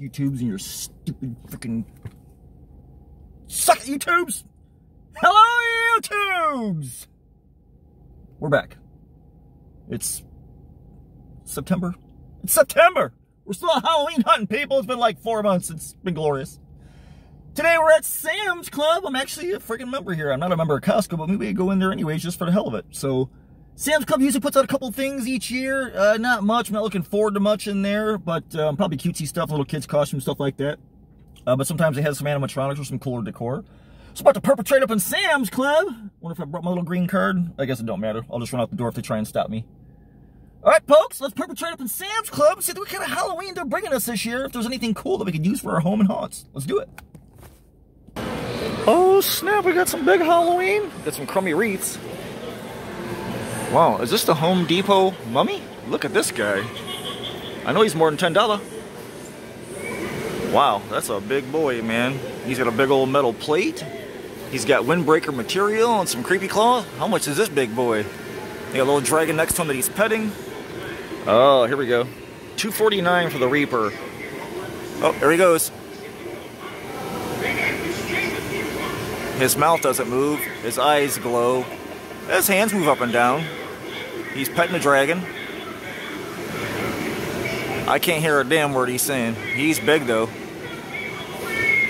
YouTubes and your stupid freaking suck it, YouTubes! Hello, YouTubes! We're back. It's September. It's September! We're still Halloween hunting, people. It's been like four months. It's been glorious. Today we're at Sam's Club. I'm actually a freaking member here. I'm not a member of Costco, but maybe I go in there anyways just for the hell of it. So, Sam's Club usually puts out a couple things each year. Uh, not much. I'm not looking forward to much in there, but um, probably cutesy stuff, little kids' costumes, stuff like that. Uh, but sometimes they have some animatronics or some cooler decor. So about to perpetrate up in Sam's Club. Wonder if I brought my little green card. I guess it don't matter. I'll just run out the door if they try and stop me. All right, folks, let's perpetrate up in Sam's Club. See what kind of Halloween they're bringing us this year. If there's anything cool that we could use for our home and haunts. Let's do it. Oh, snap. We got some big Halloween. Got some crummy wreaths. Wow, is this the Home Depot mummy? Look at this guy. I know he's more than $10. Wow, that's a big boy, man. He's got a big old metal plate. He's got windbreaker material and some creepy claw. How much is this big boy? They got a little dragon next to him that he's petting. Oh, here we go. 249 for the Reaper. Oh, there he goes. His mouth doesn't move. His eyes glow. His hands move up and down. He's petting the dragon. I can't hear a damn word he's saying. He's big though.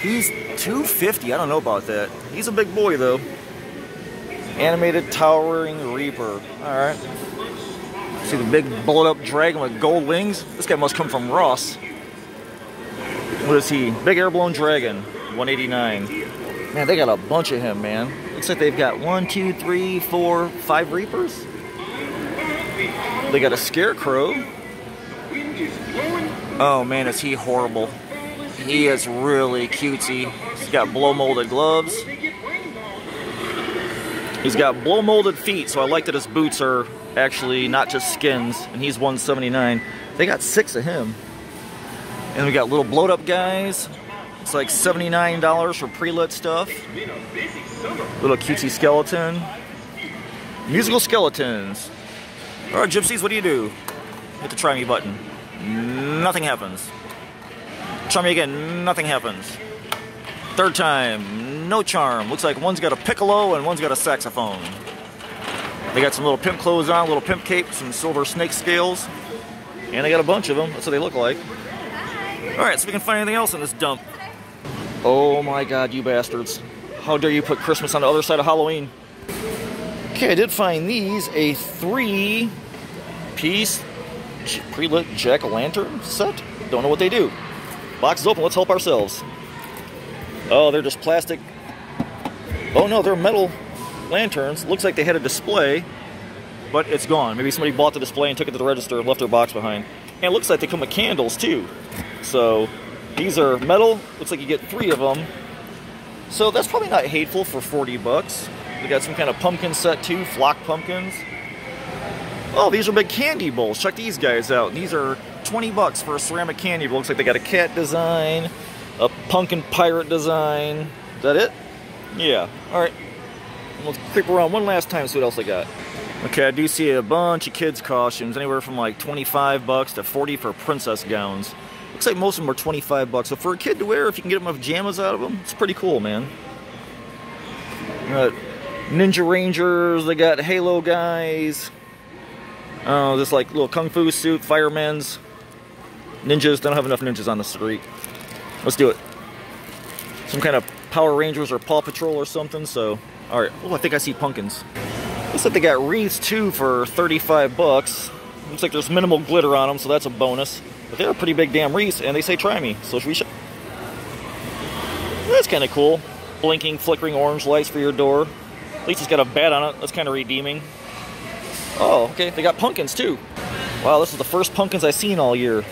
He's 250. I don't know about that. He's a big boy though. Animated Towering Reaper. Alright. See the big bullet up dragon with gold wings? This guy must come from Ross. What is he? Big airborne dragon. 189. Man, they got a bunch of him, man. Looks like they've got one, two, three, four, five Reapers. They got a Scarecrow. Oh man, is he horrible. He is really cutesy. He's got blow molded gloves. He's got blow molded feet, so I like that his boots are actually not just skins, and he's 179. They got six of him. And we got little blowed up guys. It's like $79 for pre-lit stuff. Little cutesy skeleton. Musical skeletons. Alright, gypsies, what do you do? Hit the try me button. Nothing happens. Try me again, nothing happens. Third time, no charm. Looks like one's got a piccolo and one's got a saxophone. They got some little pimp clothes on, little pimp cape, some silver snake scales. And they got a bunch of them. That's what they look like. Alright, so we can find anything else in this dump. Oh my god, you bastards. How dare you put Christmas on the other side of Halloween? Okay, I did find these. A three piece pre-lit jack-o'-lantern set. Don't know what they do. Box is open, let's help ourselves. Oh, they're just plastic. Oh no, they're metal lanterns. Looks like they had a display, but it's gone. Maybe somebody bought the display and took it to the register and left their box behind. And it looks like they come with candles too. So these are metal. Looks like you get three of them. So that's probably not hateful for 40 bucks. We got some kind of pumpkin set too, flock pumpkins. Oh, these are big candy bowls. Check these guys out. These are 20 bucks for a ceramic candy bowl. Looks like they got a cat design, a pumpkin pirate design. Is that it? Yeah. All right. Let's creep around one last time, see what else I got. Okay, I do see a bunch of kids' costumes, anywhere from like 25 bucks to 40 for princess gowns. Looks like most of them are 25 bucks. So for a kid to wear, if you can get them with pajamas out of them, it's pretty cool, man. Ninja Rangers, they got Halo guys. Uh, oh, this like little kung fu suit, firemen's. Ninjas, don't have enough ninjas on the street. Let's do it. Some kind of Power Rangers or Paw Patrol or something, so. Alright, oh, I think I see pumpkins. Looks like they got wreaths too for 35 bucks. Looks like there's minimal glitter on them, so that's a bonus. But they're a pretty big damn wreaths, and they say try me, so should we should. That's kind of cool. Blinking, flickering orange lights for your door. At least it's got a bat on it. That's kind of redeeming. Oh, okay. They got pumpkins too. Wow, this is the first pumpkins I've seen all year.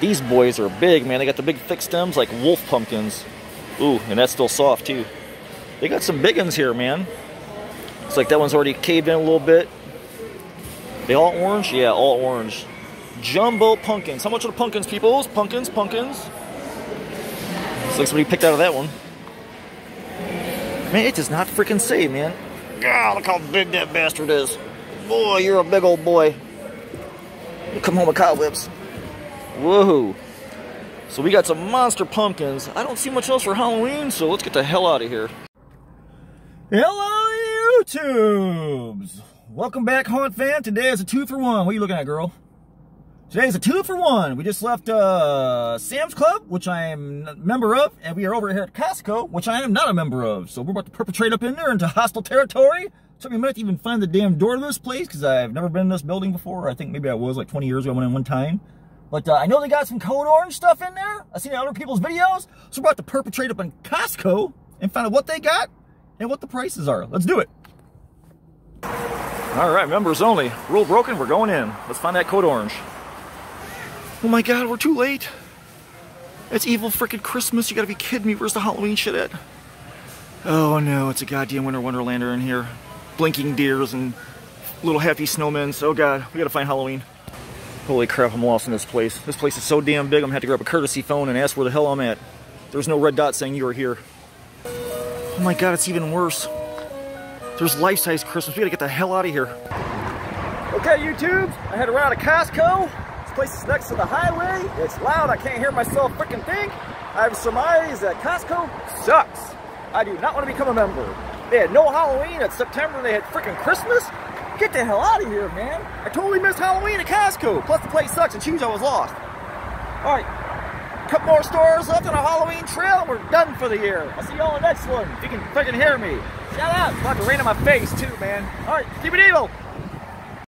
These boys are big, man. They got the big thick stems like wolf pumpkins. Ooh, and that's still soft too. They got some big ones here, man. Looks like that one's already caved in a little bit. They all orange? Yeah, all orange. Jumbo pumpkins. How much are the pumpkins, peoples? Pumpkins, pumpkins. Looks like somebody picked out of that one. Man, it does not freaking say, man. God, look how big that bastard is. Boy, you're a big old boy. You come home with cobwebs. Whoa. So we got some monster pumpkins. I don't see much else for Halloween, so let's get the hell out of here. Hello, YouTubes! Welcome back, Haunt Fam. Today is a two for one. What are you looking at, girl? Today is a two for one. We just left uh, Sam's Club, which I am a member of, and we are over here at Costco, which I am not a member of. So we're about to perpetrate up in there into hostile territory. Took me a minute to even find the damn door to this place because I've never been in this building before. I think maybe I was like 20 years ago. I went in one time. But uh, I know they got some code orange stuff in there. I've seen other people's videos. So we're about to perpetrate up in Costco and find out what they got and what the prices are. Let's do it. All right, members only. Rule broken, we're going in. Let's find that code orange. Oh my god, we're too late. It's evil freaking Christmas. You gotta be kidding me. Where's the Halloween shit at? Oh no, it's a goddamn Winter Wonderlander in here. Blinking deers and little happy snowmen. So oh god, we gotta find Halloween. Holy crap, I'm lost in this place. This place is so damn big, I'm gonna have to grab a courtesy phone and ask where the hell I'm at. There's no red dot saying you are here. Oh my god, it's even worse. There's life-size Christmas. We gotta get the hell out of here. Okay, YouTube, I had around to Costco This place is next to the highway. It's loud. I can't hear myself freaking think. I've surmised that Costco sucks. I do not want to become a member. They had no Halloween. It's September. and They had freaking Christmas. Get the hell out of here, man. I totally missed Halloween at Costco. Plus the place sucks and shoes I was lost. All right. a Couple more stores left on a Halloween trail and we're done for the year. I'll see you all in the next one. If you can freaking hear me. Shout out. It's about to rain on my face too, man. All right. Keep it evil.